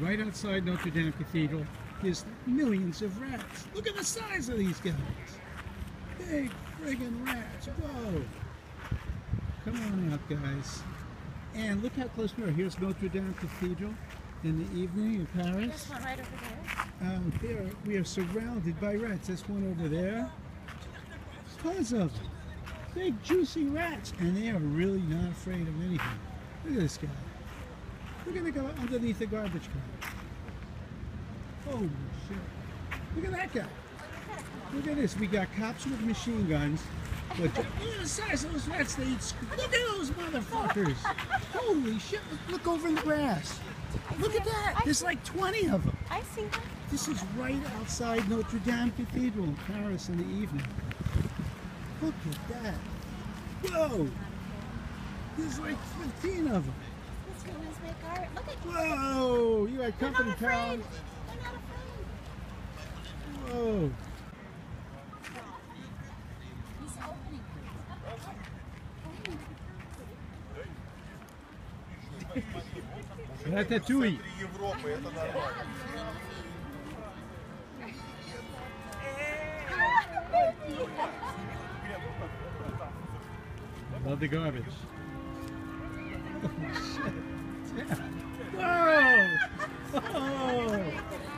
right outside Notre Dame Cathedral, there's millions of rats. Look at the size of these guys. Big friggin' rats. Whoa. Come on out, guys. And look how close we are. Here's Notre Dame Cathedral in the evening in Paris. This one right over there. Um, here we are surrounded by rats. There's one over there. Tons of them. Big juicy rats. And they are really not afraid of anything. Look at this guy. We're gonna go underneath the garbage can. Holy shit. Look at that guy. Look at this. We got cops with machine guns. But look at the size of those rats they eat. Look at those motherfuckers. Holy shit. Look, look over in the grass. Look at that. There's like 20 of them. I see them. This is right outside Notre Dame Cathedral in Paris in the evening. Look at that. Whoa! There's like 15 of them. These humans make art. Look at Whoa! You got They're company, not pal. afraid. They're not afraid. Whoa! He's opening. Рататуй! Европы, это нормально. Love the garbage. yeah.